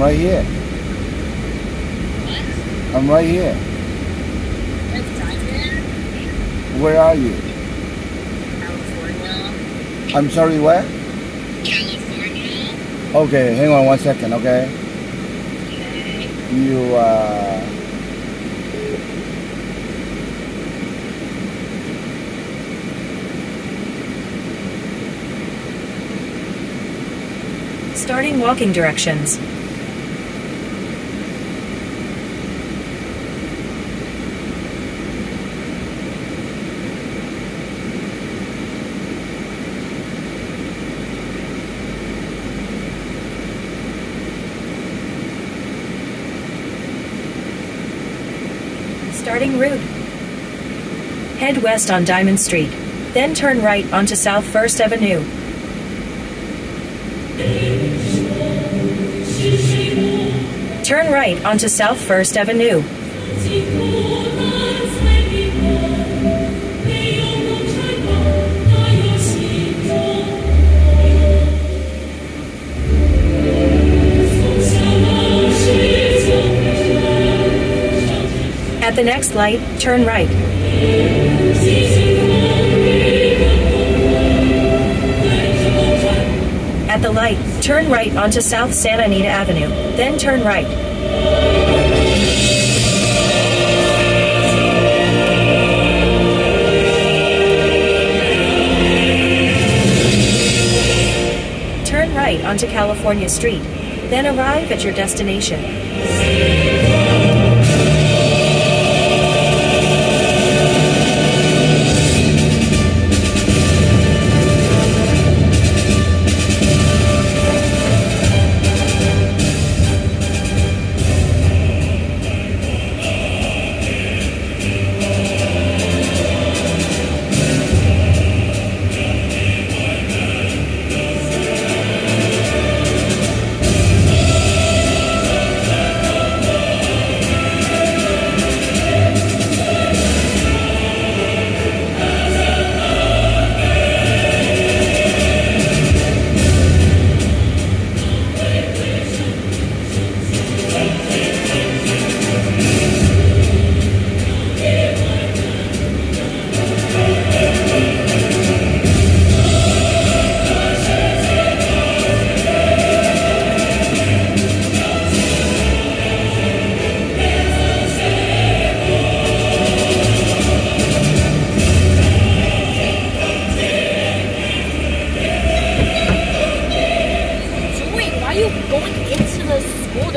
I'm right here. What? I'm right here. Let's drive there. Where are you? California. I'm sorry, where? California. Okay, hang on one second, okay? Okay. You, uh, Starting walking directions. Starting route. Head west on Diamond Street, then turn right onto South First Avenue. Turn right onto South First Avenue. The next light, turn right. At the light, turn right onto South Santa Anita Avenue, then turn right. Turn right onto California Street, then arrive at your destination.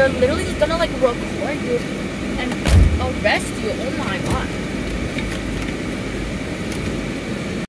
They're literally just gonna like record you and arrest you. Oh my god.